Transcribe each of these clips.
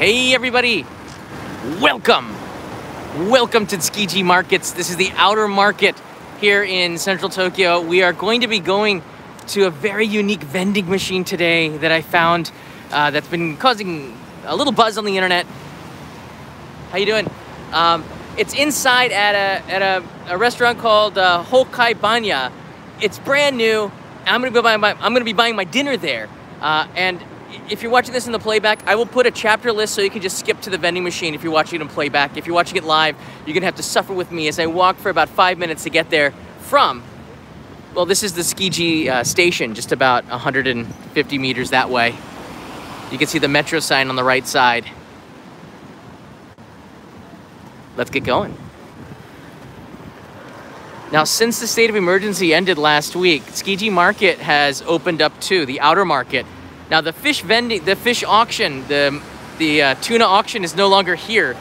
Hey everybody, welcome. Welcome to Tsukiji Markets. This is the outer market here in central Tokyo. We are going to be going to a very unique vending machine today that I found uh, that's been causing a little buzz on the internet. How you doing? Um, it's inside at a, at a, a restaurant called uh, Hokkai Banya. It's brand new. I'm gonna, go buy my, I'm gonna be buying my dinner there. Uh, and if you're watching this in the playback, I will put a chapter list so you can just skip to the vending machine if you're watching it in playback. If you're watching it live, you're gonna have to suffer with me as I walk for about five minutes to get there from, well, this is the Tsukiji uh, station, just about 150 meters that way. You can see the metro sign on the right side. Let's get going. Now, since the state of emergency ended last week, Tsukiji Market has opened up too, the outer market. Now the fish vending, the fish auction, the, the uh, tuna auction is no longer here,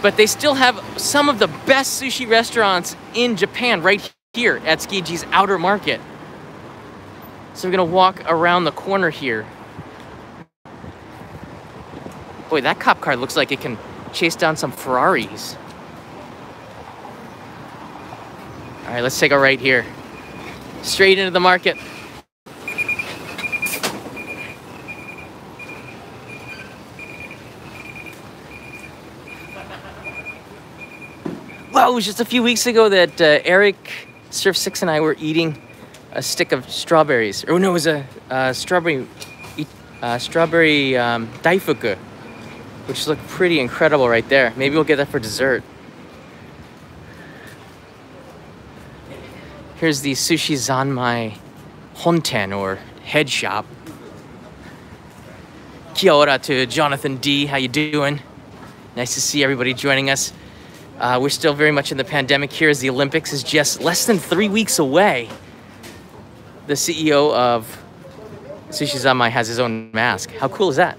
but they still have some of the best sushi restaurants in Japan right here at Tsukiji's outer market. So we're gonna walk around the corner here. Boy, that cop car looks like it can chase down some Ferraris. All right, let's take a right here. Straight into the market. It was just a few weeks ago that uh, Eric, Surf Six, and I were eating a stick of strawberries. Or no, it was a strawberry, strawberry um, daifuku, which looked pretty incredible right there. Maybe we'll get that for dessert. Here's the Sushi Zanmai Honten, or head shop. Kia ora to Jonathan D. How you doing? Nice to see everybody joining us. Uh, we're still very much in the pandemic here as the Olympics is just less than three weeks away. The CEO of Sushi Zanmai has his own mask. How cool is that?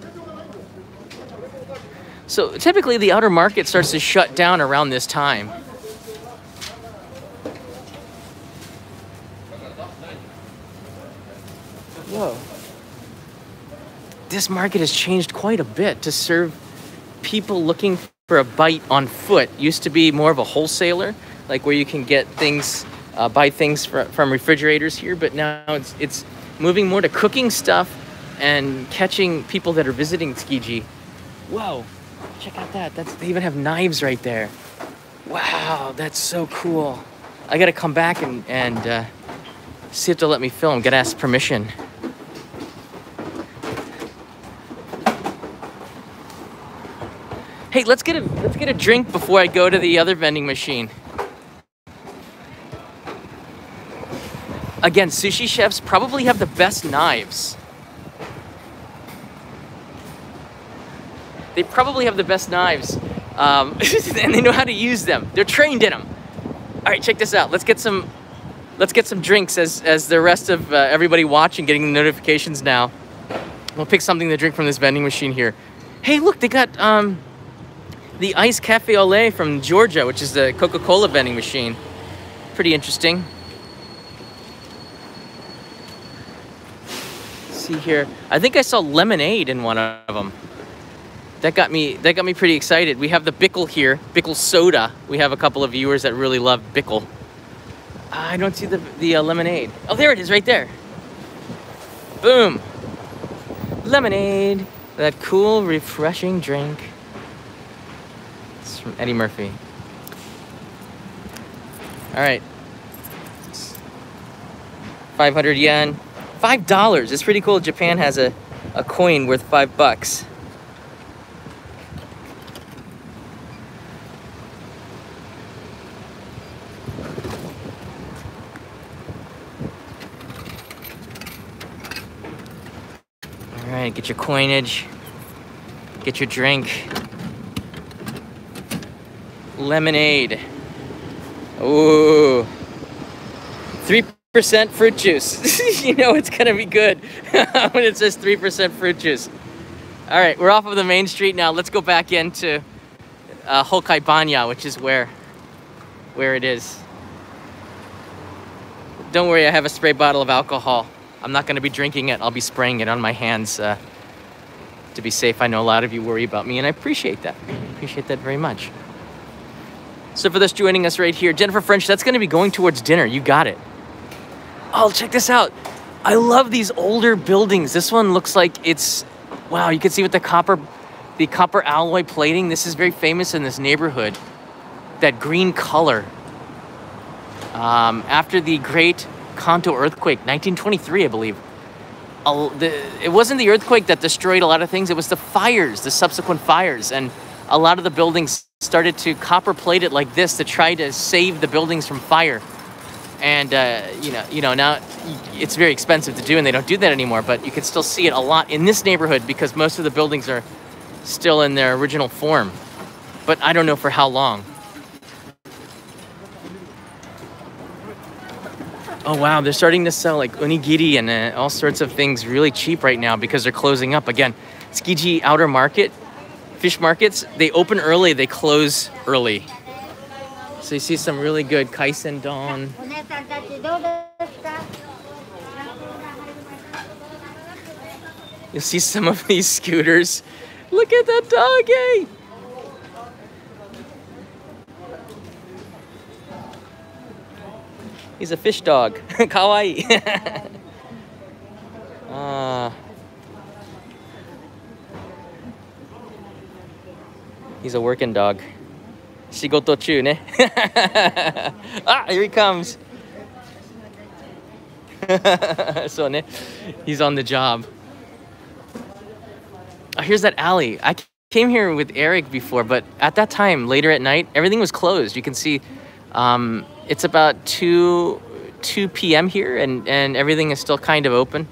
So typically the outer market starts to shut down around this time. Whoa. This market has changed quite a bit to serve people looking for a bite on foot used to be more of a wholesaler, like where you can get things, uh, buy things fr from refrigerators here, but now it's, it's moving more to cooking stuff and catching people that are visiting Tsukiji. Whoa, check out that. That's, they even have knives right there. Wow, that's so cool. I gotta come back and, and uh, see if they'll let me film. Gotta ask permission. Hey, let's get a let's get a drink before I go to the other vending machine. Again, sushi chefs probably have the best knives. They probably have the best knives, um, and they know how to use them. They're trained in them. All right, check this out. Let's get some let's get some drinks as as the rest of uh, everybody watching getting the notifications now. We'll pick something to drink from this vending machine here. Hey, look, they got um, the Ice Cafe au lait from Georgia, which is the Coca-Cola vending machine. Pretty interesting. Let's see here. I think I saw lemonade in one of them. That got me that got me pretty excited. We have the Bikkle here, Bikkle soda. We have a couple of viewers that really love Bikkle. I don't see the, the uh, lemonade. Oh, there it is right there. Boom. Lemonade. That cool, refreshing drink from Eddie Murphy. All right. 500 yen. Five dollars. It's pretty cool. Japan has a, a coin worth five bucks. All right, get your coinage, get your drink lemonade. Ooh. 3% fruit juice. you know it's gonna be good when it says 3% fruit juice. All right, we're off of the main street now. Let's go back into uh, Hokkai Banya, which is where, where it is. Don't worry, I have a spray bottle of alcohol. I'm not gonna be drinking it. I'll be spraying it on my hands uh, to be safe. I know a lot of you worry about me, and I appreciate that. Appreciate that very much. So for those joining us right here, Jennifer French, that's going to be going towards dinner. You got it. Oh, check this out. I love these older buildings. This one looks like it's, wow, you can see with the copper, the copper alloy plating. This is very famous in this neighborhood. That green color. Um, after the great Kanto earthquake, 1923, I believe. it wasn't the earthquake that destroyed a lot of things. It was the fires, the subsequent fires. And a lot of the buildings started to copper plate it like this to try to save the buildings from fire. And uh, you know, you know now it's very expensive to do, and they don't do that anymore. But you can still see it a lot in this neighborhood because most of the buildings are still in their original form. But I don't know for how long. Oh wow, they're starting to sell like onigiri and uh, all sorts of things really cheap right now because they're closing up again. Tsukiji Outer Market fish markets, they open early, they close early. So you see some really good kaisen don. You see some of these scooters. Look at that doggy! He's a fish dog. Kawaii. uh, He's a working dog. Shigoto chu ne. ah, here he comes. so ne, he's on the job. Oh, here's that alley. I came here with Eric before, but at that time, later at night, everything was closed. You can see um, it's about 2, 2 p.m. here, and, and everything is still kind of open.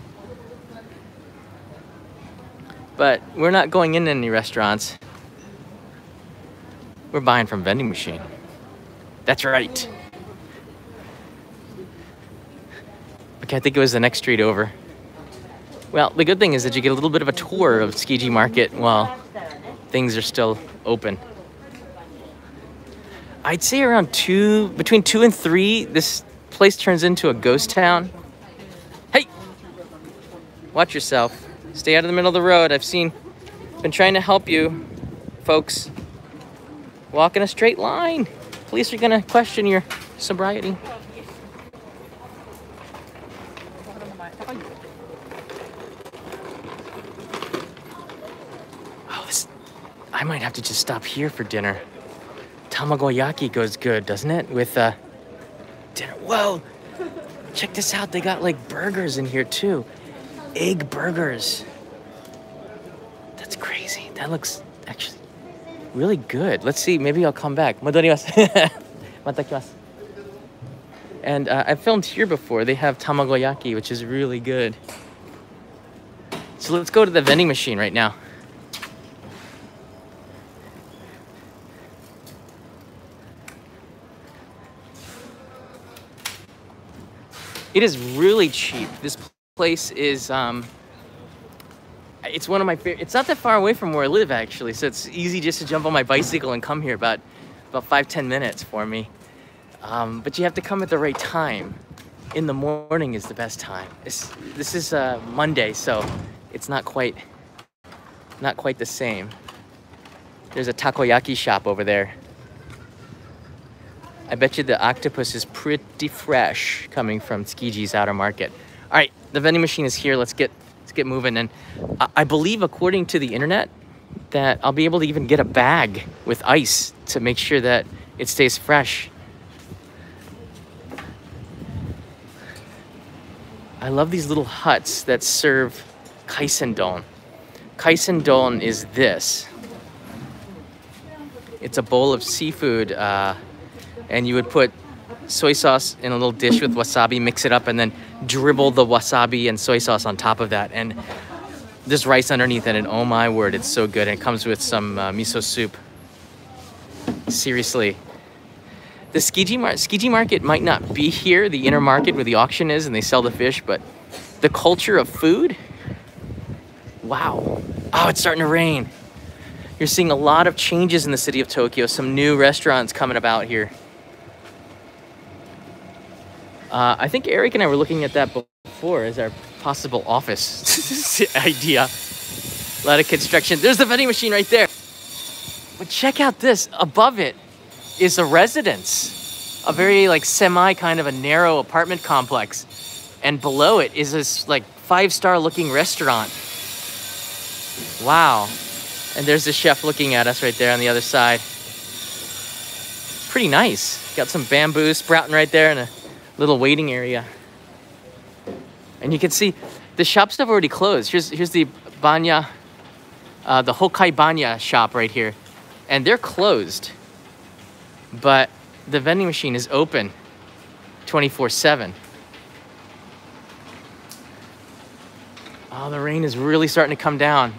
But we're not going in any restaurants. We're buying from vending machine. That's right. Okay, I think it was the next street over. Well, the good thing is that you get a little bit of a tour of Tsukiji Market while things are still open. I'd say around two, between two and three, this place turns into a ghost town. Hey! Watch yourself. Stay out of the middle of the road. I've seen, been trying to help you, folks. Walk in a straight line. Police are gonna question your sobriety. Oh, this, I might have to just stop here for dinner. Tamagoyaki goes good, doesn't it? With uh, dinner. Whoa! Check this out. They got like burgers in here too. Egg burgers. That's crazy. That looks actually really good. Let's see, maybe I'll come back. And uh, I filmed here before. They have tamagoyaki, which is really good. So let's go to the vending machine right now. It is really cheap. This place is um, it's one of my favorite. It's not that far away from where I live actually, so it's easy just to jump on my bicycle and come here about about five ten minutes for me. Um, but you have to come at the right time. In the morning is the best time. It's, this is uh, Monday, so it's not quite not quite the same. There's a takoyaki shop over there. I bet you the octopus is pretty fresh coming from Tsukiji's outer market. All right, the vending machine is here. Let's get get moving. And I believe, according to the internet, that I'll be able to even get a bag with ice to make sure that it stays fresh. I love these little huts that serve kaisendon. Kaisendon is this. It's a bowl of seafood, uh, and you would put soy sauce in a little dish with wasabi, mix it up, and then dribble the wasabi and soy sauce on top of that. And this rice underneath it, and oh my word, it's so good. And it comes with some uh, miso soup. Seriously. The Tsukiji, Mar Tsukiji market might not be here, the inner market where the auction is and they sell the fish, but the culture of food, wow. Oh, it's starting to rain. You're seeing a lot of changes in the city of Tokyo, some new restaurants coming about here. Uh, I think Eric and I were looking at that before as our possible office idea. A lot of construction. There's the vending machine right there. But check out this. Above it is a residence, a very like semi kind of a narrow apartment complex. And below it is this like five star looking restaurant. Wow. And there's the chef looking at us right there on the other side. Pretty nice. Got some bamboo sprouting right there and a little waiting area. And you can see the shops have already closed. Here's, here's the Banya, uh, the Hokkai Banya shop right here. And they're closed. But the vending machine is open 24 7. Oh, the rain is really starting to come down.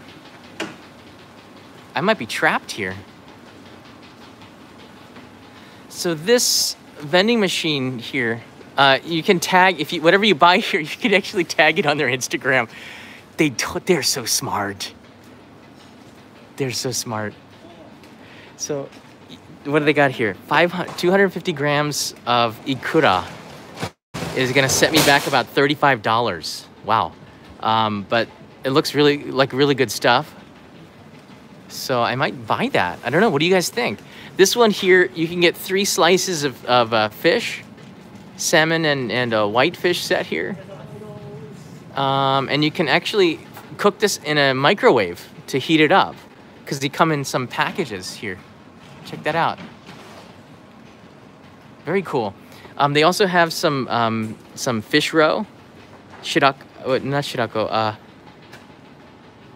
I might be trapped here. So this vending machine here, uh, you can tag if you whatever you buy here, you can actually tag it on their Instagram. They they're so smart. They're so smart. So, what do they got here? 500, 250 grams of ikura is gonna set me back about $35. Wow. Um, but it looks really like really good stuff. So I might buy that. I don't know. What do you guys think? This one here, you can get three slices of, of uh, fish, salmon and, and a whitefish set here. Um, and you can actually cook this in a microwave to heat it up because they come in some packages here. Check that out. Very cool. Um, they also have some um, some fish roe, shirak, oh, not shirako, uh,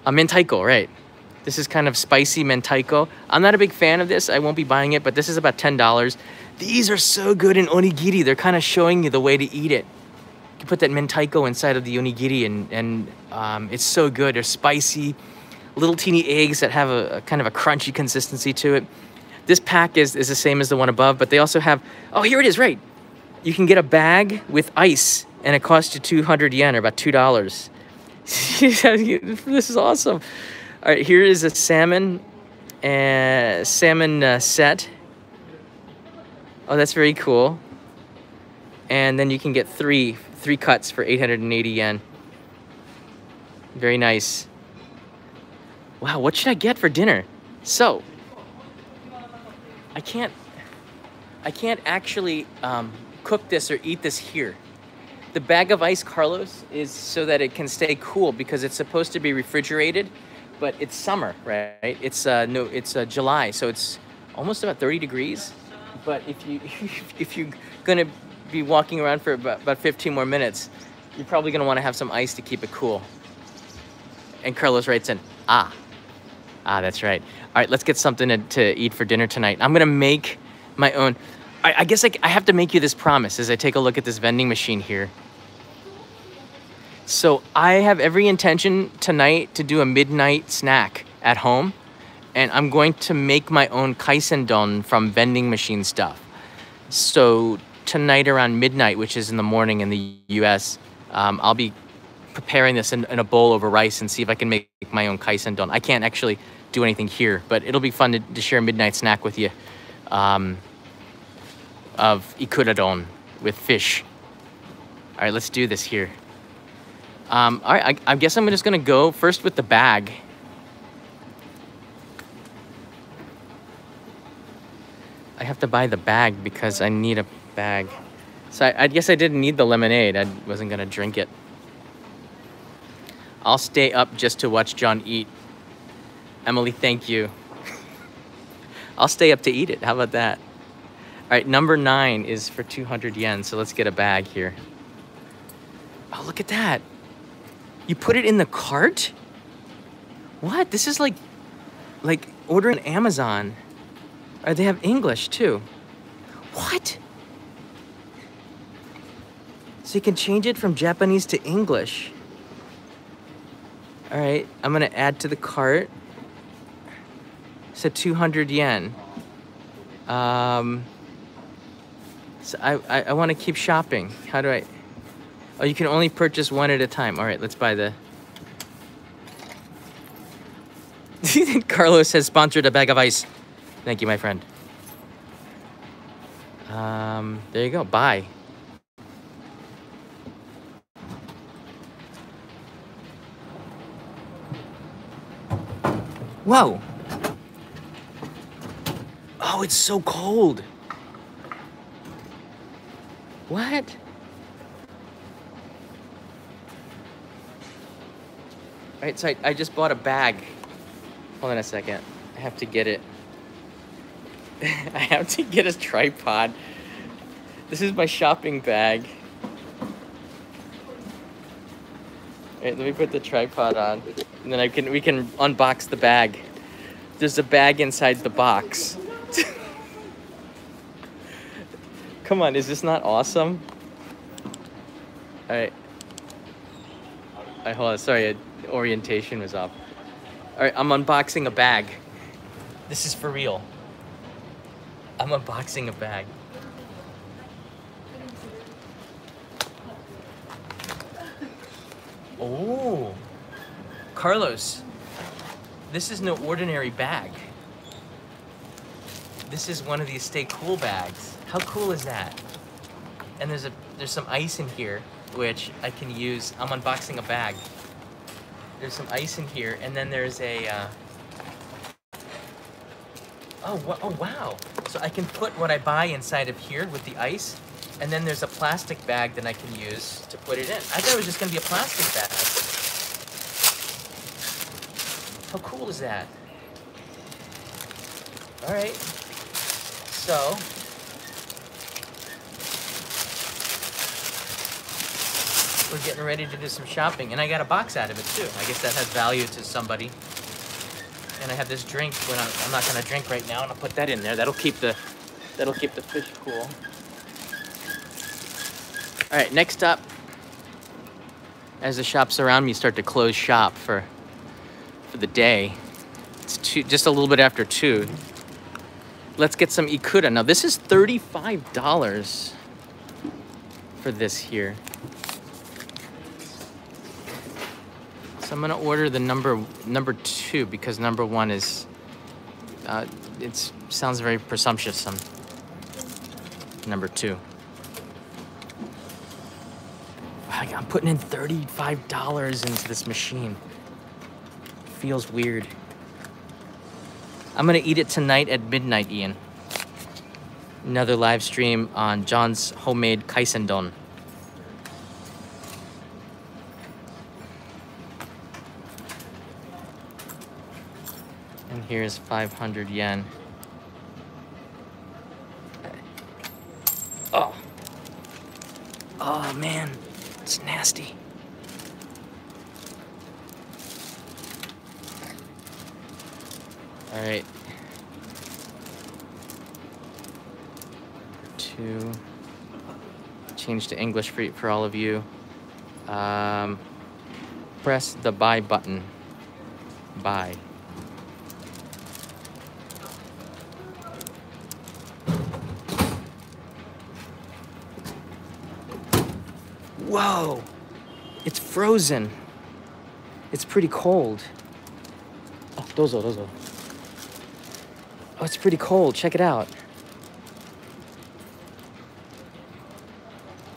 a mentaiko, right? This is kind of spicy mentaiko. I'm not a big fan of this. I won't be buying it, but this is about $10. These are so good in onigiri. They're kind of showing you the way to eat it. You can put that mentaiko inside of the onigiri and, and um, it's so good. They're spicy, little teeny eggs that have a, a, kind of a crunchy consistency to it. This pack is, is the same as the one above, but they also have, oh, here it is, right. You can get a bag with ice and it costs you 200 yen or about $2. this is awesome. All right, here is a salmon and uh, salmon uh, set. Oh, that's very cool. And then you can get three three cuts for 880 yen. Very nice. Wow, what should I get for dinner? So, I can't I can't actually um, cook this or eat this here. The bag of ice, Carlos, is so that it can stay cool because it's supposed to be refrigerated but it's summer, right? It's uh, no, it's uh, July, so it's almost about 30 degrees. But if you if you're gonna be walking around for about, about 15 more minutes, you're probably gonna want to have some ice to keep it cool. And Carlos writes in, ah, ah, that's right. All right, let's get something to, to eat for dinner tonight. I'm gonna make my own. I, I guess I, I have to make you this promise as I take a look at this vending machine here. So I have every intention tonight to do a midnight snack at home. And I'm going to make my own kaisendon from vending machine stuff. So tonight around midnight, which is in the morning in the US, um, I'll be preparing this in, in, a bowl over rice and see if I can make my own kaisendon. I can't actually do anything here, but it'll be fun to, to share a midnight snack with you um, of ikuradon with fish. All right, let's do this here. Um, all right, I, I guess I'm just gonna go first with the bag. I have to buy the bag because I need a bag. So I, I, guess I didn't need the lemonade. I wasn't gonna drink it. I'll stay up just to watch John eat. Emily, thank you. I'll stay up to eat it. How about that? All right, number nine is for 200 yen. So let's get a bag here. Oh, look at that. You put it in the cart? What? This is like, like ordering Amazon. Or they have English too. What? So you can change it from Japanese to English. All right, I'm gonna add to the cart. So 200 yen. Um, so I, I, I wanna keep shopping. How do I? Oh, you can only purchase one at a time. All right, let's buy the... Carlos has sponsored a bag of ice. Thank you, my friend. Um, there you go. Bye. Whoa. Oh, it's so cold. What? All right, so I, I just bought a bag. Hold on a second. I have to get it. I have to get a tripod. This is my shopping bag. Wait, let me put the tripod on, and then I can we can unbox the bag. There's a bag inside the box. Come on, is this not awesome? All right. Right, hold on. Sorry, orientation was off. All right, I'm unboxing a bag. This is for real. I'm unboxing a bag. Oh, Carlos, this is no ordinary bag. This is one of these Stay Cool bags. How cool is that? And there's a there's some ice in here, which I can use. I'm unboxing a bag. There's some ice in here, and then there's a. Uh, oh, oh wow! So I can put what I buy inside of here with the ice, and then there's a plastic bag that I can use to put it in. I thought it was just gonna be a plastic bag. How cool is that? All right. So, we're getting ready to do some shopping, and I got a box out of it too. I guess that has value to somebody. And I have this drink, but I'm not gonna drink right now, and I'll put that in there. That'll keep the that'll keep the fish cool. All right, next up, as the shops around me start to close shop for for the day, it's two, just a little bit after two. Let's get some ikura. Now this is $35 for this here. So I'm gonna order the number number two because number one is, uh, it sounds very presumptuous. I'm number two. I'm putting in $35 into this machine. Feels weird. I'm gonna eat it tonight at midnight, Ian. Another live stream on John's homemade kaisendon. And here's 500 yen. Oh. Oh man. It's nasty. All right. Two. Change to English for, for all of you. Um, press the buy button. Buy. Whoa! It's frozen. It's pretty cold. Oh, dozo, dozo. Oh, it's pretty cold. Check it out.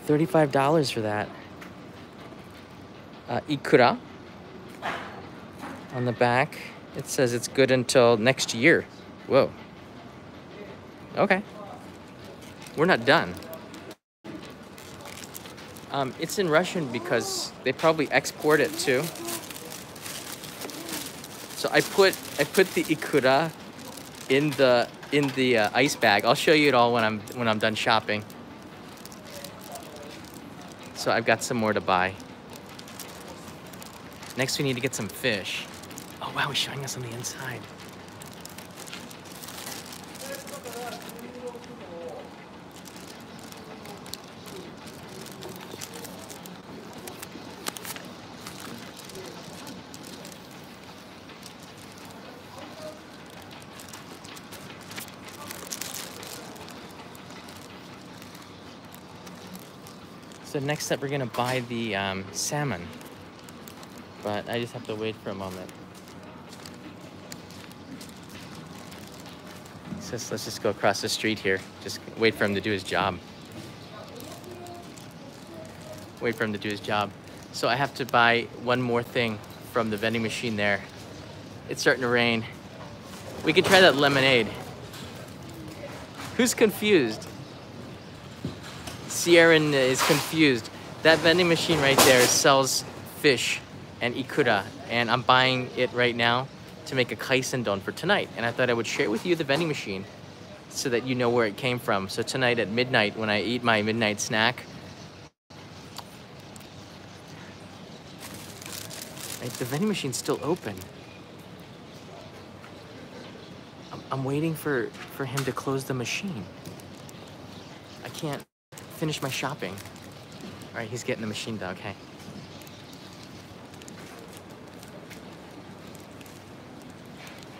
$35 for that. Uh, ikura. On the back, it says it's good until next year. Whoa. Okay. We're not done. Um, it's in Russian because they probably export it too. So I put I put the ikura in the in the uh, ice bag. I'll show you it all when I'm when I'm done shopping. So I've got some more to buy. Next we need to get some fish. Oh wow, he's showing us on the inside. So next up, we're gonna buy the um, salmon. But I just have to wait for a moment. So let's just go across the street here. Just wait for him to do his job. Wait for him to do his job. So I have to buy one more thing from the vending machine there. It's starting to rain. We could try that lemonade. Who's confused? Sierran is confused. That vending machine right there sells fish and ikura, and I'm buying it right now to make a kaisen don for tonight. And I thought I would share with you the vending machine so that you know where it came from. So tonight at midnight, when I eat my midnight snack, right, the vending machine's still open. I'm, I'm waiting for, for him to close the machine. Finish my shopping. All right, he's getting the machine dog, hey.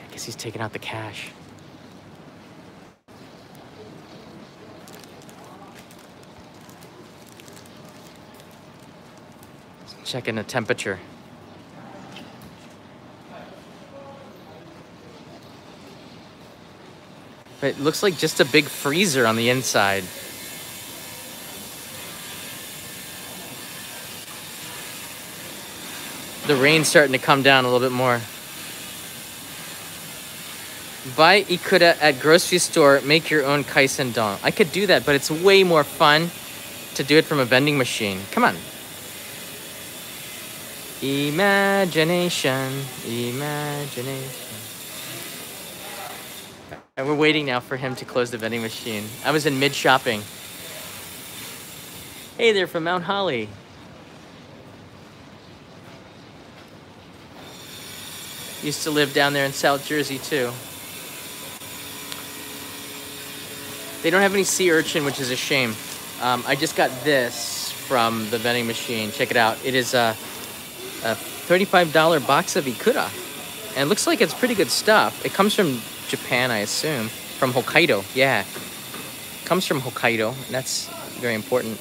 I guess he's taking out the cash. Checking the temperature. It looks like just a big freezer on the inside. The rain's starting to come down a little bit more. Buy ikura at grocery store, make your own kaisen don. I could do that, but it's way more fun to do it from a vending machine. Come on. Imagination, imagination. And we're waiting now for him to close the vending machine. I was in mid shopping. Hey there from Mount Holly. Used to live down there in South Jersey too. They don't have any sea urchin, which is a shame. Um, I just got this from the vending machine. Check it out. It is a, a $35 box of ikura. And it looks like it's pretty good stuff. It comes from Japan, I assume. From Hokkaido, yeah. Comes from Hokkaido, and that's very important.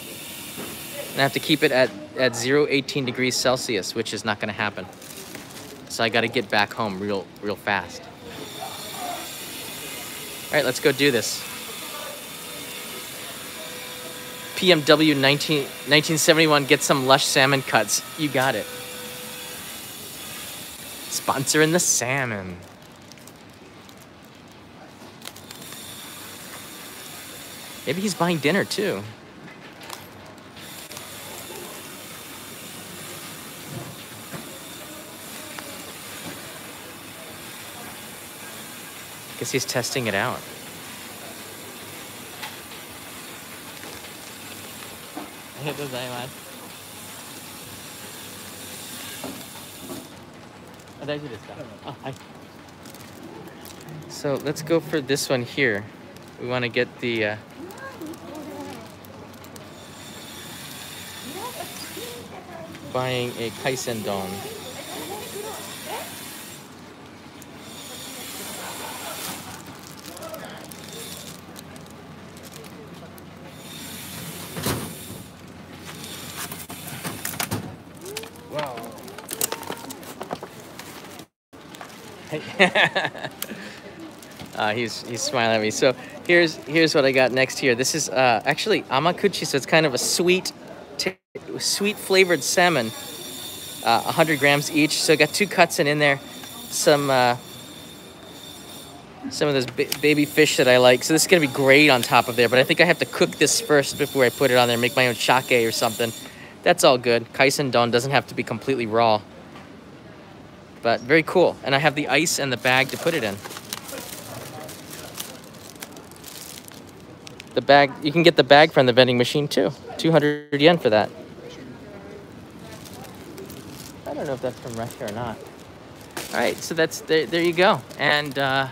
And I have to keep it at, at 0, 18 degrees Celsius, which is not gonna happen. So I gotta get back home real, real fast. All right, let's go do this. PMW 19, 1971, get some lush salmon cuts. You got it. Sponsoring the salmon. Maybe he's buying dinner too. Guess he's testing it out. So let's go for this one here. We want to get the uh, buying a kaisen uh, he's he's smiling at me. So here's here's what I got next here. This is uh, actually amakuchi, so it's kind of a sweet sweet flavored salmon, uh, 100 grams each. So I got two cuts in, in there, some uh, some of those baby fish that I like. So this is gonna be great on top of there, but I think I have to cook this first before I put it on there, make my own sake or something. That's all good. Kaisen don doesn't have to be completely raw. But very cool. And I have the ice and the bag to put it in. The bag, you can get the bag from the vending machine too. 200 yen for that. I don't know if that's from Russia or not. All right, so that's there. There you go. And uh,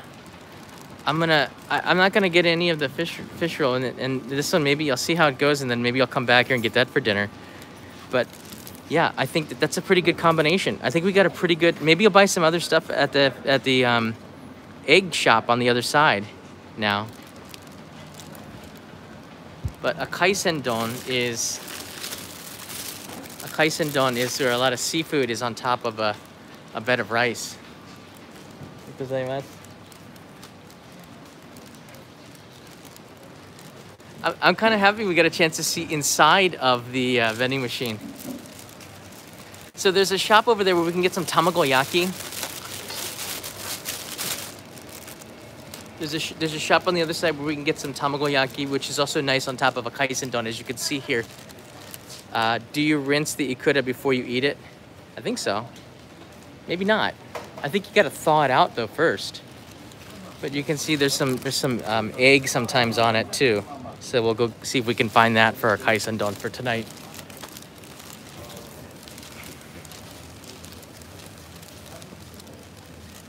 I'm gonna. I, am not gonna get any of the fish fish roll, and, and this one maybe I'll see how it goes, and then maybe I'll come back here and get that for dinner. But yeah, I think that that's a pretty good combination. I think we got a pretty good. Maybe I'll buy some other stuff at the at the um, egg shop on the other side now. But a kaisen don is a kaisen don is where a lot of seafood is on top of a, a bed of rice. I'm kind of happy we got a chance to see inside of the uh, vending machine. So there's a shop over there where we can get some tamagoyaki. There's a, there's a shop on the other side where we can get some tamagoyaki, which is also nice on top of a kaisen don, as you can see here. Uh, do you rinse the ikura before you eat it? I think so. Maybe not. I think you gotta thaw it out though first. But you can see there's some there's some um, egg sometimes on it too. So we'll go see if we can find that for our kaisen don for tonight.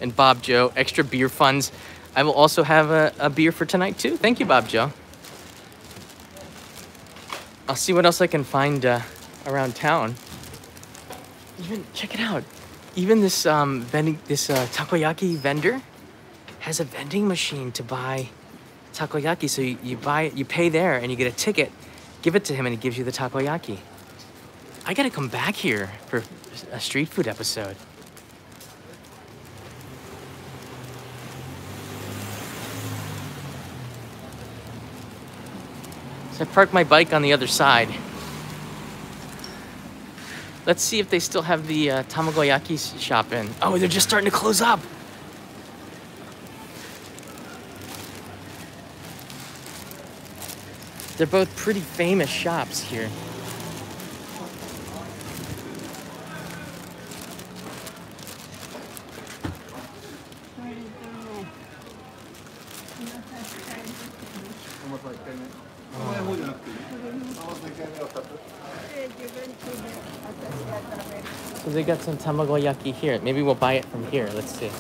And Bob Joe, extra beer funds. I will also have a, a beer for tonight too. Thank you, Bob Joe. I'll see what else I can find uh, around town. Even check it out. Even this um, vending, this uh, takoyaki vendor has a vending machine to buy takoyaki. So you, you buy it, you pay there, and you get a ticket. Give it to him, and he gives you the takoyaki. I gotta come back here for a street food episode. I parked my bike on the other side. Let's see if they still have the uh, Tamagoyaki shop in. Oh, they're just starting to close up. They're both pretty famous shops here. So they got some tamagoyaki here. Maybe we'll buy it from here. Let's see.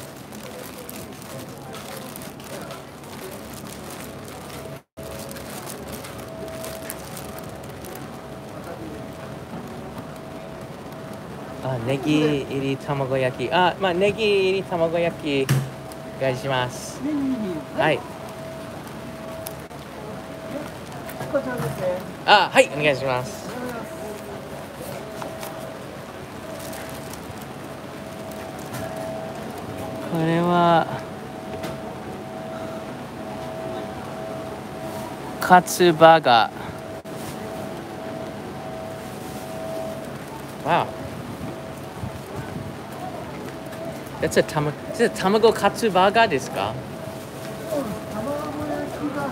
Ah, ネギ入り卵焼き。あ、まあネギ入り卵焼きお願いします。はい。こちらですね。あ、はい、お願いします。 これはカツバーガー Wow. That's a たま Is it 卵カツバーガーですか?卵焼きが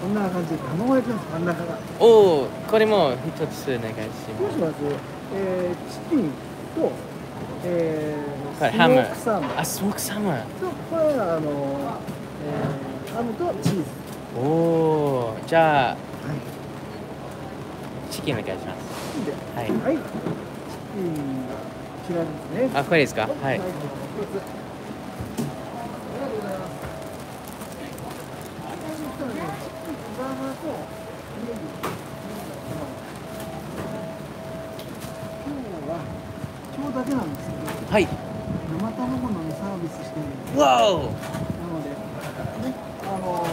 こんな感じで卵焼きの真ん中がおおこれも一つお願いします。どうしますえー、チキンと、えー、これハム。あスモークサムとこれはあの、えー、ハムとチーズ。おおじゃあ、はい、チキンお願いします。はい、はい、チキンこちらですね。あこれですか？はい、はい。はい。わおなのでねあの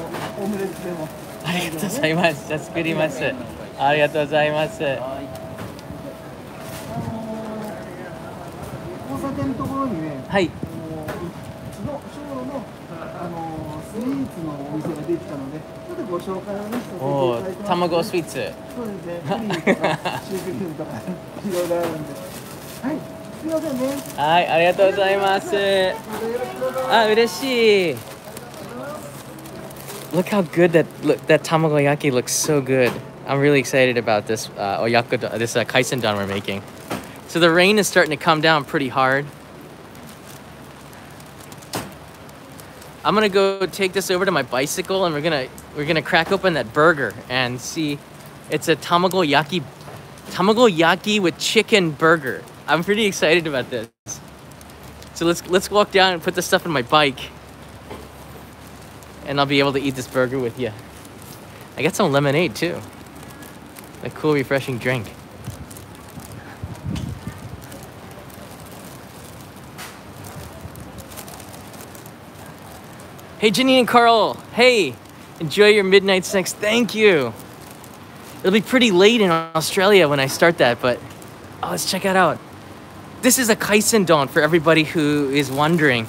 オムレツでも。ありがとうございます。じゃあ作ります。ありがとうございます。交差点のところにねはい。あののあのスイーツのお店ができたのでちょっとご紹介をねさせていおおただいてます。卵スイーツ。そうですね。プリンとかシュークリームとかいろいろあるんで。はい。すいませんね。はいありがとうございます Ah, ureshi. Look how good that look, that tamagoyaki looks so good. I'm really excited about this uh, oyakodon, this uh, kaisendon we're making. So the rain is starting to come down pretty hard. I'm gonna go take this over to my bicycle and we're gonna we're gonna crack open that burger and see. It's a tamagoyaki, tamagoyaki with chicken burger. I'm pretty excited about this. So let's let's walk down and put this stuff in my bike. And I'll be able to eat this burger with you. I got some lemonade too. A cool refreshing drink. Hey Janine and Carl. Hey, enjoy your midnight snacks. Thank you. It'll be pretty late in Australia when I start that, but oh, let's check it out. This is a Kaisendon for everybody who is wondering.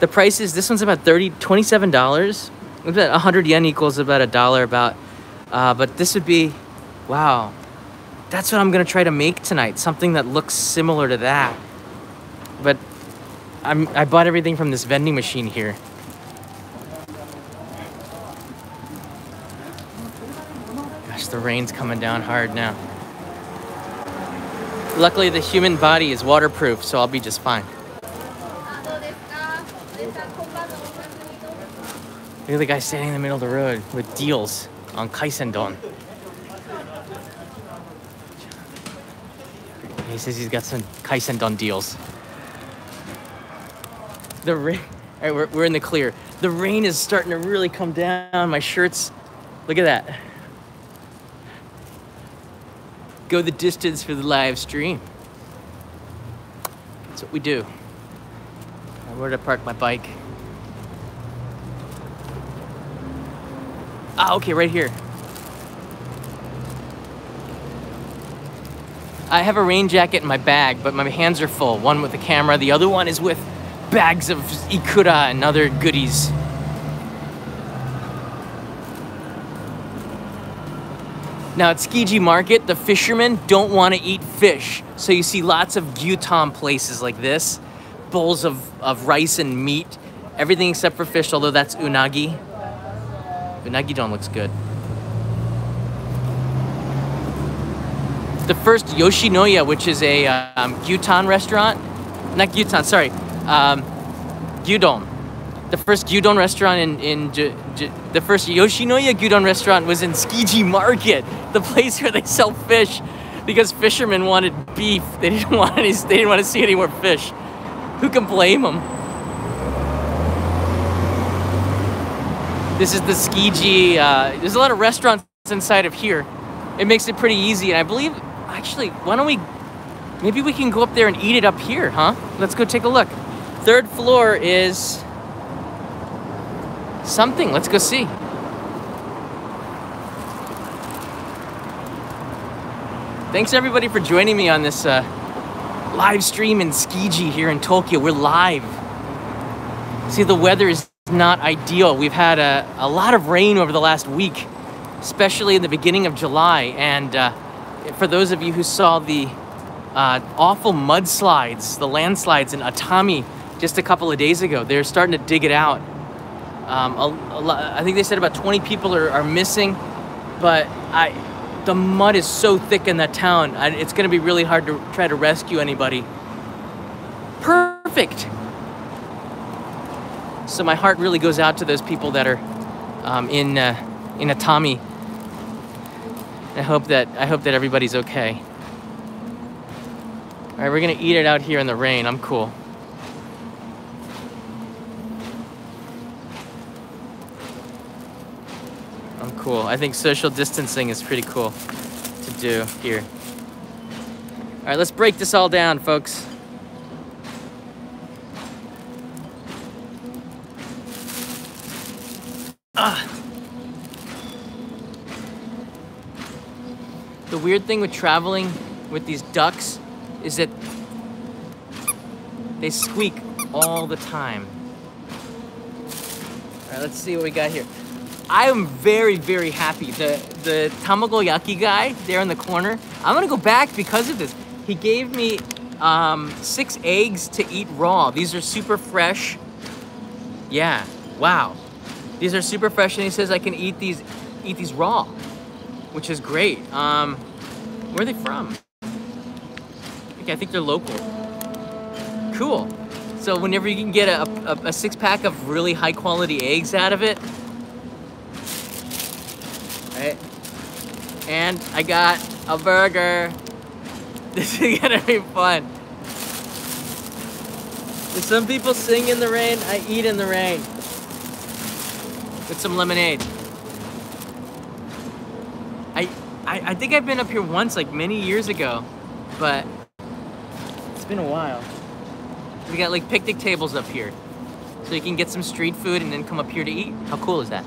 The price is, this one's about 30, $27. 100 yen equals about a dollar about. Uh, but this would be, wow. That's what I'm gonna try to make tonight. Something that looks similar to that. But I'm, I bought everything from this vending machine here. Gosh, the rain's coming down hard now. Luckily, the human body is waterproof, so I'll be just fine. Look at the guy standing in the middle of the road with deals on kaisendon. He says he's got some kaisendon deals. The rain, all right, we're, we're in the clear. The rain is starting to really come down. My shirt's, look at that. Go the distance for the live stream. That's what we do. Where to park my bike? Ah, okay, right here. I have a rain jacket in my bag, but my hands are full. One with the camera, the other one is with bags of ikura and other goodies. Now at Tsukiji Market, the fishermen don't want to eat fish. So you see lots of gyuton places like this, bowls of, of rice and meat, everything except for fish, although that's unagi. Unagi don looks good. the first Yoshinoya, which is a um, gyuton restaurant. Not gyuton, sorry. Um, gyudon. The first gyudon restaurant in, in J J the first Yoshinoya gyudon restaurant was in Tsukiji Market, the place where they sell fish because fishermen wanted beef. They didn't want any, they didn't want to see any more fish. Who can blame them? This is the Tsukiji. Uh, there's a lot of restaurants inside of here. It makes it pretty easy, and I believe actually, why don't we, maybe we can go up there and eat it up here, huh? Let's go take a look. Third floor is something. Let's go see. Thanks everybody for joining me on this uh, live stream in Tsukiji here in Tokyo. We're live. See, the weather is not ideal. We've had a, a lot of rain over the last week, especially in the beginning of July, and uh, for those of you who saw the uh, awful mudslides, the landslides in Atami just a couple of days ago, they're starting to dig it out. Um, a, a, I think they said about 20 people are, are missing, but I, the mud is so thick in that town, I, it's going to be really hard to try to rescue anybody. Perfect. So my heart really goes out to those people that are um, in uh, in Atami I hope that I hope that everybody's okay. All right, we're gonna eat it out here in the rain. I'm cool. I'm cool. I think social distancing is pretty cool to do here. All right, let's break this all down, folks. Ah. The weird thing with traveling with these ducks is that they squeak all the time. All right, let's see what we got here. I am very, very happy. The the tamagoyaki guy there in the corner, I'm gonna go back because of this. He gave me um, six eggs to eat raw. These are super fresh. Yeah, wow. These are super fresh and he says I can eat these, eat these raw which is great. Um, where are they from? Okay, I think they're local. Cool. So whenever you can get a, a, a six pack of really high quality eggs out of it, right? And I got a burger. This is gonna be fun. If some people sing in the rain, I eat in the rain. With some lemonade. I, I think I've been up here once, like many years ago, but it's been a while. We got like picnic tables up here. So you can get some street food and then come up here to eat. How cool is that?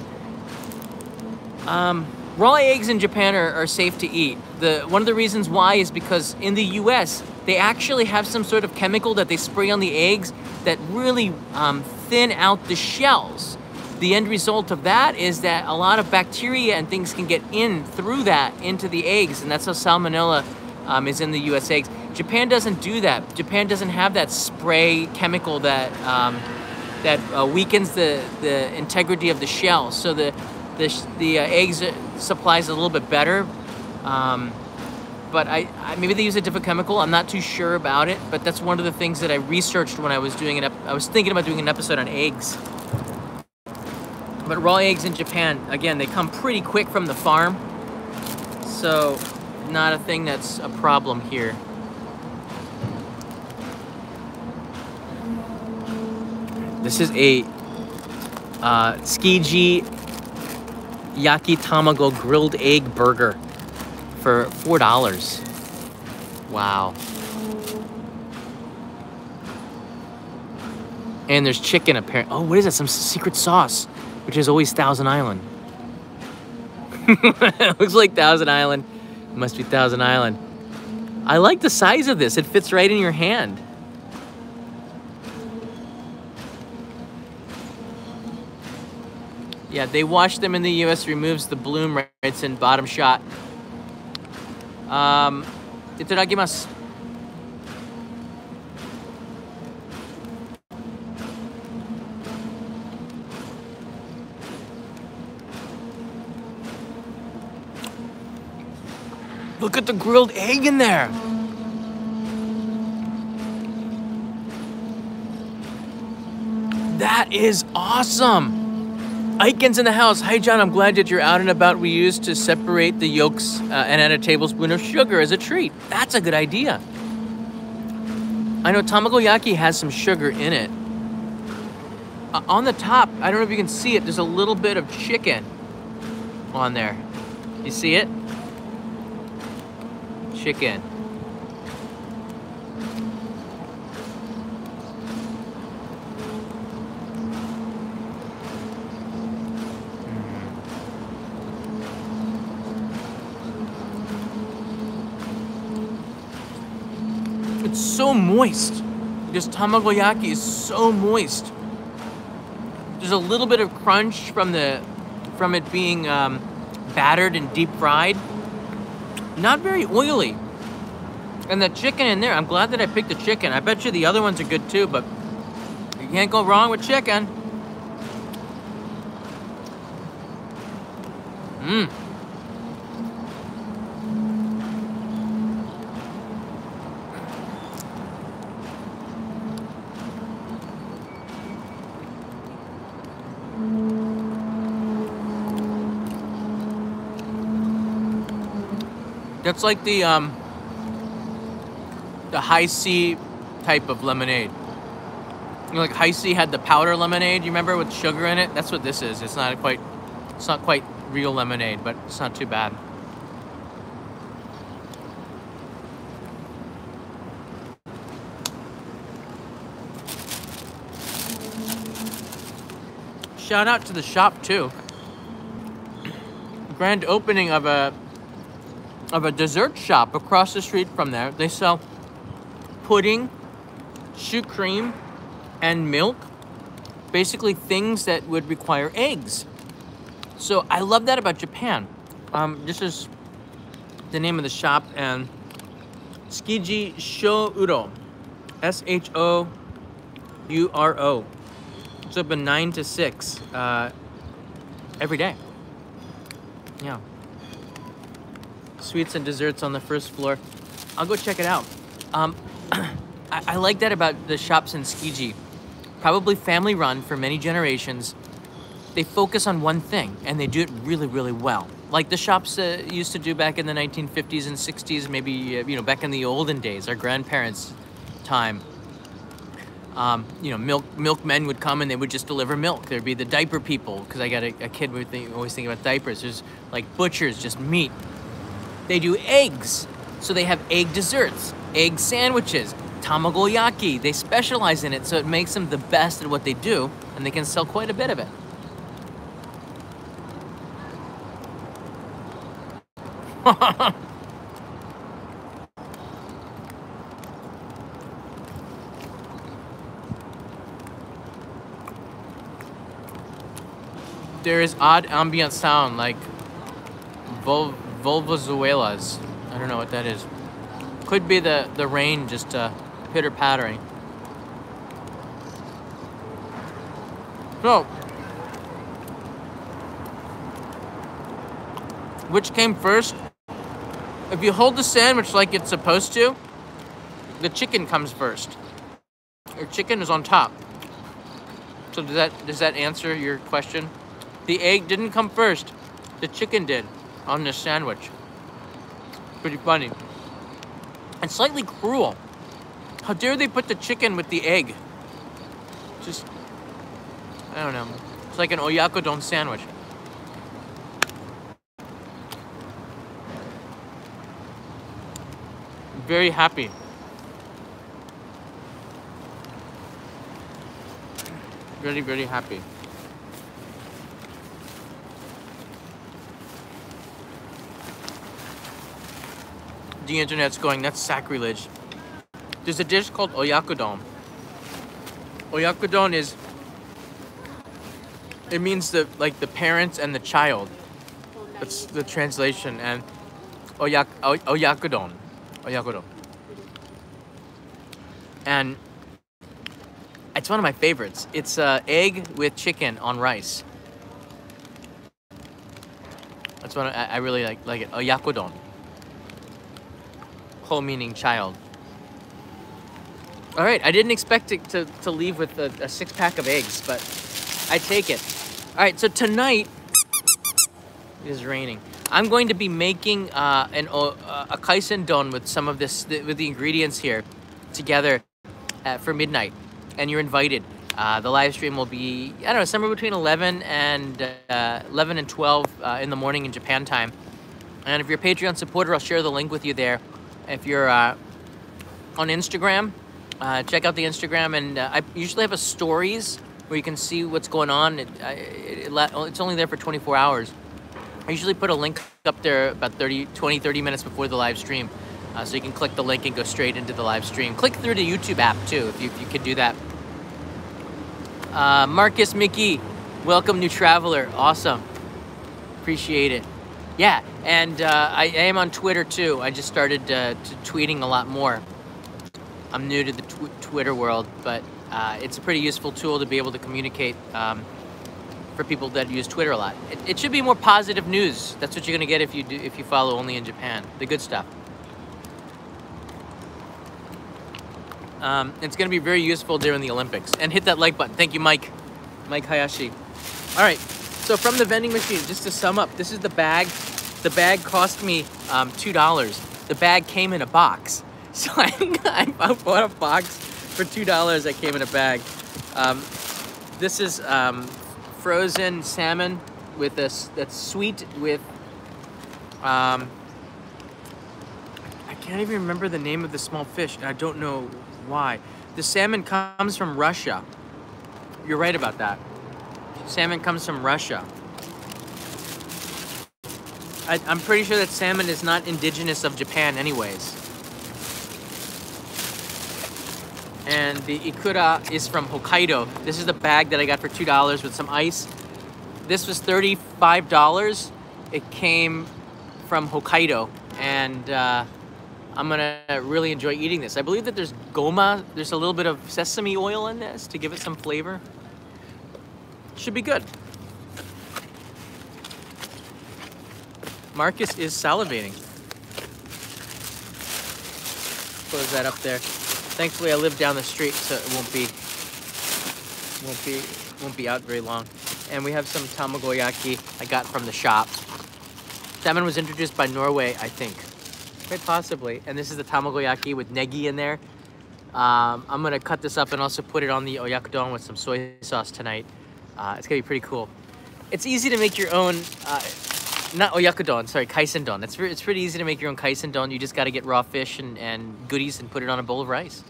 Um, raw eggs in Japan are, are safe to eat. The, one of the reasons why is because in the US, they actually have some sort of chemical that they spray on the eggs that really um, thin out the shells the end result of that is that a lot of bacteria and things can get in through that into the eggs, and that's how salmonella um, is in the U.S. eggs. Japan doesn't do that. Japan doesn't have that spray chemical that um, that uh, weakens the the integrity of the shell. So the the, the uh, eggs supply is a little bit better. Um, but I, I, maybe they use a different chemical. I'm not too sure about it, but that's one of the things that I researched when I was doing it. I was thinking about doing an episode on eggs. But raw eggs in Japan, again, they come pretty quick from the farm. So, not a thing that's a problem here. This is a uh, Tsukiji Yaki Tamago grilled egg burger for $4. Wow. And there's chicken apparently. Oh, what is that? Some secret sauce, which is always Thousand Island. Looks like Thousand Island. Must be Thousand Island. I like the size of this. It fits right in your hand. Yeah, they wash them in the U.S. Removes the bloom right in bottom shot. Um, itadakimasu. Look at the grilled egg in there. That is awesome. Aiken's in the house. Hi, John. I'm glad that you're out and about. We used to separate the yolks uh, and add a tablespoon of sugar as a treat. That's a good idea. I know tamagoyaki has some sugar in it. Uh, on the top, I don't know if you can see it, there's a little bit of chicken on there. You see it? Chicken. So moist. This tamagoyaki is so moist. There's a little bit of crunch from the from it being um, battered and deep fried. Not very oily. And the chicken in there, I'm glad that I picked the chicken. I bet you the other ones are good too, but you can't go wrong with chicken. Mmm. That's like the um, the Hi-C type of lemonade. You know, like Hi-C had the powder lemonade. You remember with sugar in it? That's what this is. It's not quite. It's not quite real lemonade, but it's not too bad. Shout out to the shop too. Grand opening of a of a dessert shop across the street from there. They sell pudding, choux cream, and milk. Basically, things that would require eggs. So I love that about Japan. Um, this is the name of the shop, and Tsukiji Shouro, S H O U R O. It's open 9 to 6 uh, every day. Yeah sweets and desserts on the first floor. I'll go check it out. Um, I, I, like that about the shops in Tsukiji. Probably family run for many generations. They focus on one thing and they do it really, really well. Like the shops uh, used to do back in the 1950s and 60s, maybe, uh, you know, back in the olden days, our grandparents' time. Um, you know, milk milkmen would come and they would just deliver milk. There'd be the diaper people because I got a, a kid would think, always think about diapers. There's like butchers, just meat. They do eggs. So they have egg desserts, egg sandwiches, tamagoyaki. They specialize in it, so it makes them the best at what they do, and they can sell quite a bit of it. there is odd ambient sound like vol Volvozuelas. I don't know what that is. Could be the, the rain just uh, pitter-pattering. So, which came first. If you hold the sandwich like it's supposed to, the chicken comes first. Your chicken is on top. So does that does that answer your question? The egg didn't come first. The chicken did on this sandwich. Pretty funny. And slightly cruel. How dare they put the chicken with the egg? Just I don't know. It's like an oyakodon sandwich. Very happy. Very, very happy. The internet's going, that's sacrilege. There's a dish called oyakodon. Oyakodon is it means the like the parents and the child. That's the translation and oyak oyakodon. Oyakodon. And it's one of my favorites. It's uh, egg with chicken on rice. That's what I, I really like, like it. Oyakodon. Ho meaning child. All right, I didn't expect it to, to leave with a, a six pack of eggs, but I take it. All right, so tonight it is raining. I'm going to be making uh, an uh, a kaisen don with some of this with the ingredients here together at, for midnight, and you're invited. Uh, the live stream will be I don't know somewhere between 11 and uh, 11 and 12 uh, in the morning in Japan time. And if you're a Patreon supporter, I'll share the link with you there. If you're uh, on Instagram, check out the Instagram, and I usually have a stories where you can see what's going on. It, it, it, it's only there for 24 hours. I usually put a link up there about 30, 20, 30 minutes before the live stream. Uh, so you can click the link and go straight into the live stream. Click through the YouTube app too, if you, if you could do that. Uh, Marcus Mickey, welcome new traveler. Awesome. Appreciate it. Yeah, and uh, I, I, am on Twitter too. I just started uh, tweeting a lot more. I'm new to the tw Twitter world, but uh, it's a pretty useful tool to be able to communicate um, for people that use Twitter a lot. It, it should be more positive news. That's what you're gonna get if you do if you follow only in Japan. The good stuff. Um, it's gonna be very useful during the Olympics. And hit that like button. Thank you, Mike. Mike Hayashi. All right. So from the vending machine, just to sum up, this is the bag. The bag cost me um, two dollars. The bag came in a box, so I, I bought a box for two dollars that came in a bag. Um, this is um, frozen salmon with this that's sweet with um, I can't even remember the name of the small fish. I don't know why. The salmon comes from Russia. You're right about that. Salmon comes from Russia. I, I'm pretty sure that salmon is not indigenous of Japan anyways. and the ikura is from Hokkaido. This is the bag that I got for $2 with some ice. This was $35. It came from Hokkaido, and uh, I'm gonna really enjoy eating this. I believe that there's goma, there's a little bit of sesame oil in this to give it some flavor. Should be good. Marcus is salivating. Close that up there. Thankfully, I live down the street, so it won't be won't be won't be out very long. And we have some tamagoyaki I got from the shop. Salmon was introduced by Norway, I think, quite possibly. And this is the tamagoyaki with negi in there. Um, I'm gonna cut this up and also put it on the oyakodon with some soy sauce tonight. Uh, it's gonna be pretty cool. It's easy to make your own. Uh, not oyakodon, sorry, kaisendon. It's, it's pretty easy to make your own kaisendon. You just got to get raw fish and, and goodies and put it on a bowl of rice.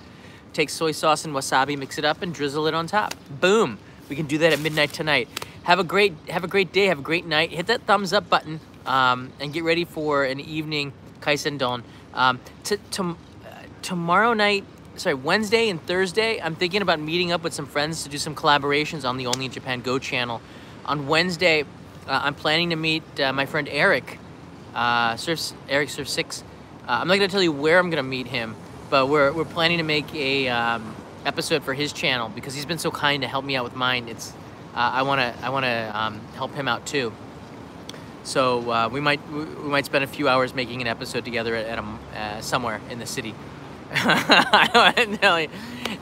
Take soy sauce and wasabi, mix it up, and drizzle it on top. Boom. We can do that at midnight tonight. Have a great have a great day. Have a great night. Hit that thumbs up button um, and get ready for an evening kaisendon. Um, to, tomorrow night, sorry, Wednesday and Thursday, I'm thinking about meeting up with some friends to do some collaborations on the Only in Japan Go channel. On Wednesday, uh, I'm planning to meet uh, my friend Eric, uh, Eric Surf 6. Uh, I'm not to tell you where I'm going to meet him, but we're, we're planning to make a um, episode for his channel because he's been so kind to help me out with mine. It's uh, I want to I want to um, help him out too. So uh, we might we might spend a few hours making an episode together at, at a, somewhere in the city.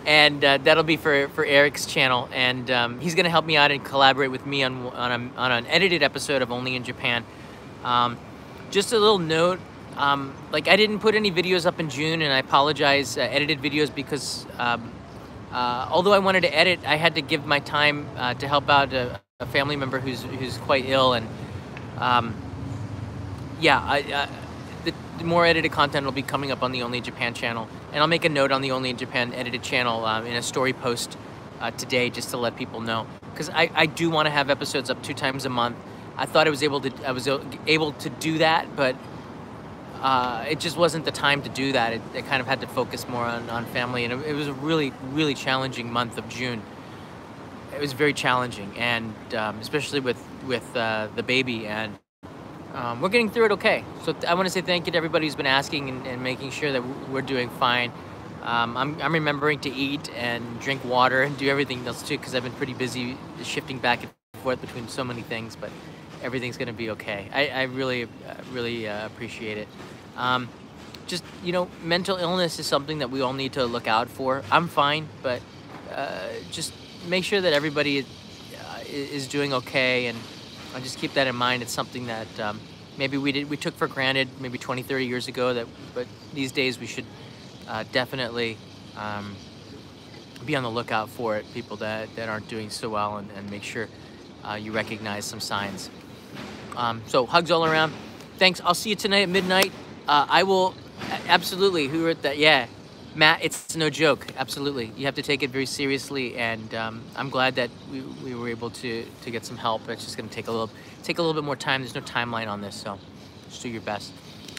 and uh, that'll be for, for Eric's channel, and um, he's gonna help me out and collaborate with me on on, a, on an edited episode of Only in Japan. Um, just a little note, um, like I didn't put any videos up in June, and I apologize. Uh, edited videos because um, uh, although I wanted to edit, I had to give my time uh, to help out a, a, family member who's who's quite ill, and um, yeah, I, uh, the, the, more edited content will be coming up on the Only Japan channel, and I'll make a note on the Only in Japan edited channel um, in a story post uh, today just to let people know because I, I do want to have episodes up two times a month. I thought I was able to I was able to do that, but uh, it just wasn't the time to do that. It, it, kind of had to focus more on, on family, and it, it was a really, really challenging month of June. It was very challenging, and um, especially with with uh, the baby, and um, we're getting through it okay. So I want to say thank you to everybody who's been asking and, and making sure that we're doing fine. Um, I'm, I'm remembering to eat and drink water and do everything else too, because I've been pretty busy shifting back and forth between so many things, but everything's gonna be okay. I, I really, uh, really uh, appreciate it. Um, just, you know, mental illness is something that we all need to look out for. I'm fine, but uh, just make sure that everybody uh, is doing okay and I just keep that in mind. It's something that um, maybe we did we took for granted maybe 20, 30 years ago that, but these days we should uh, definitely um, be on the lookout for it, people that, that aren't doing so well and, and make sure uh, you recognize some signs. Um, so hugs all around. Thanks. I'll see you tonight at midnight. Uh, I will absolutely. Who wrote that? Yeah, Matt. It's no joke. Absolutely. You have to take it very seriously, and um, I'm glad that we, we were able to to get some help. It's just going to take a little take a little bit more time. There's no timeline on this, so just do your best.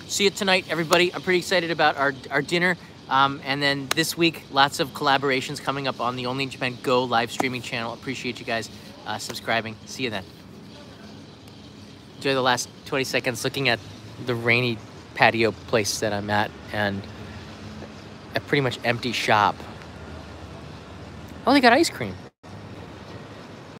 See you tonight, everybody. I'm pretty excited about our our dinner. Um, and then this week, lots of collaborations coming up on the Only in Japan Go live streaming channel. Appreciate you guys uh, subscribing. See you then. Enjoy the last 20 seconds looking at the rainy patio place that I'm at and a pretty much empty shop. Oh, they got ice cream.